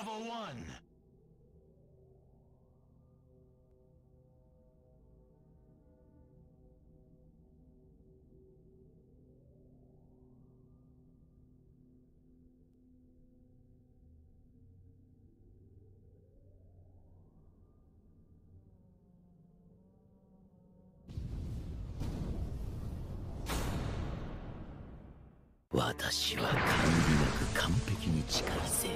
Level 1! 私は限りなく完璧に近い生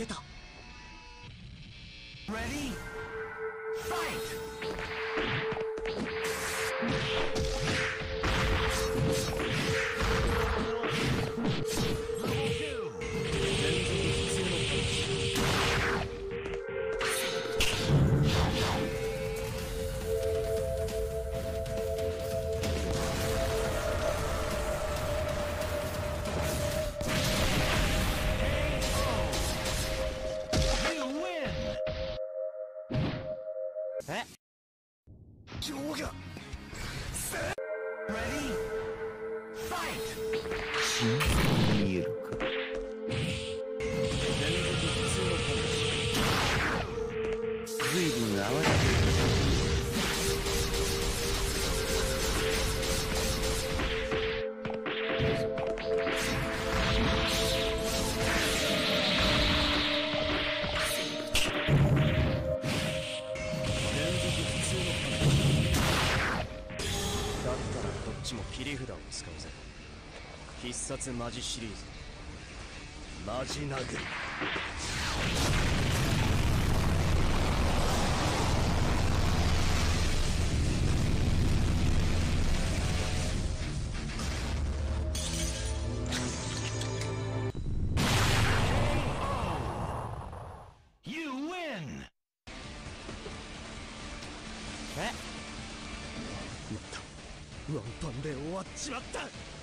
けた Ready? Fight! え!新鮮に見えるかちも切り札を使うぜ。必殺マジシリーズ。マジ殴り。え？ワンパンで終わっちまった。